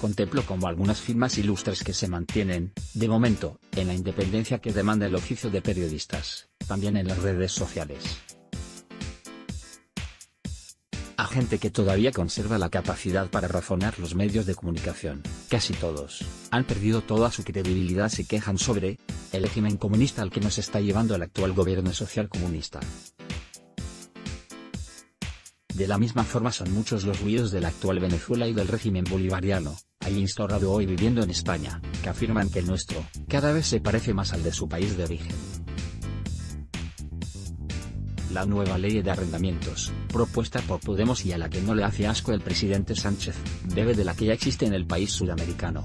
contemplo como algunas firmas ilustres que se mantienen, de momento, en la independencia que demanda el oficio de periodistas, también en las redes sociales. A gente que todavía conserva la capacidad para razonar los medios de comunicación, casi todos, han perdido toda su credibilidad se quejan sobre, el régimen comunista al que nos está llevando el actual gobierno social comunista. De la misma forma son muchos los ruidos del actual Venezuela y del régimen bolivariano, instaurado hoy viviendo en España, que afirman que el nuestro, cada vez se parece más al de su país de origen. La nueva ley de arrendamientos, propuesta por Podemos y a la que no le hace asco el presidente Sánchez, debe de la que ya existe en el país sudamericano,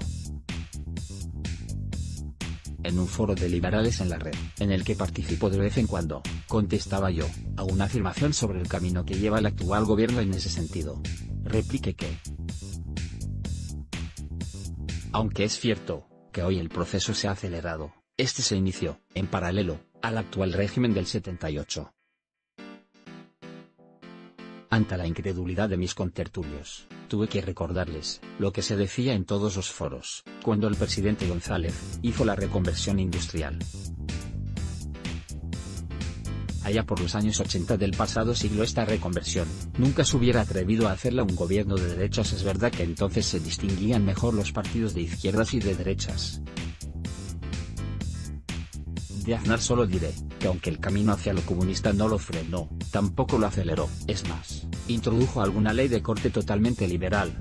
en un foro de liberales en la red, en el que participo de vez en cuando, contestaba yo, a una afirmación sobre el camino que lleva el actual gobierno en ese sentido. Replique que. Aunque es cierto, que hoy el proceso se ha acelerado, este se inició, en paralelo, al actual régimen del 78. Ante la incredulidad de mis contertulios, tuve que recordarles, lo que se decía en todos los foros, cuando el presidente González, hizo la reconversión industrial. Allá por los años 80 del pasado siglo esta reconversión, nunca se hubiera atrevido a hacerla un gobierno de derechas es verdad que entonces se distinguían mejor los partidos de izquierdas y de derechas. De Aznar solo diré, que aunque el camino hacia lo comunista no lo frenó, tampoco lo aceleró, es más, introdujo alguna ley de corte totalmente liberal.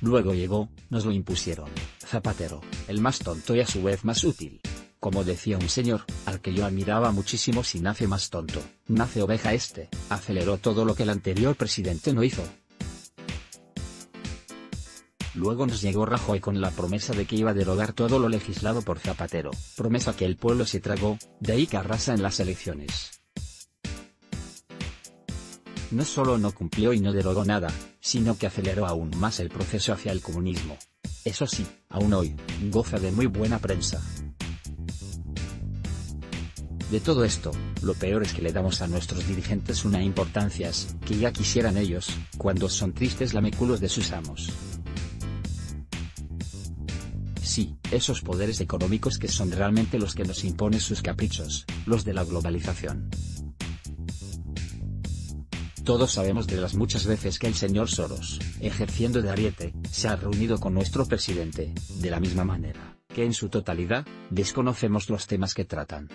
Luego llegó, nos lo impusieron, Zapatero, el más tonto y a su vez más útil. Como decía un señor, al que yo admiraba muchísimo si nace más tonto, nace oveja este, aceleró todo lo que el anterior presidente no hizo, Luego nos llegó Rajoy con la promesa de que iba a derogar todo lo legislado por Zapatero, promesa que el pueblo se tragó, de ahí que arrasa en las elecciones. No solo no cumplió y no derogó nada, sino que aceleró aún más el proceso hacia el comunismo. Eso sí, aún hoy, goza de muy buena prensa. De todo esto, lo peor es que le damos a nuestros dirigentes una importancia que ya quisieran ellos, cuando son tristes lameculos de sus amos. Sí, esos poderes económicos que son realmente los que nos imponen sus caprichos, los de la globalización. Todos sabemos de las muchas veces que el señor Soros, ejerciendo de ariete, se ha reunido con nuestro presidente, de la misma manera, que en su totalidad, desconocemos los temas que tratan.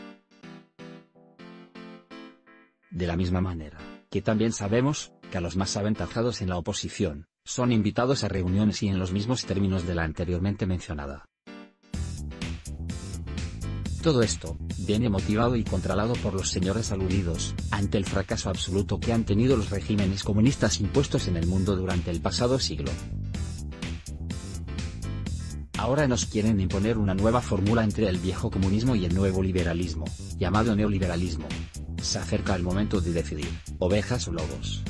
De la misma manera, que también sabemos, que a los más aventajados en la oposición, son invitados a reuniones y en los mismos términos de la anteriormente mencionada. Todo esto, viene motivado y controlado por los señores aludidos, ante el fracaso absoluto que han tenido los regímenes comunistas impuestos en el mundo durante el pasado siglo. Ahora nos quieren imponer una nueva fórmula entre el viejo comunismo y el nuevo liberalismo, llamado neoliberalismo. Se acerca el momento de decidir, ovejas o lobos.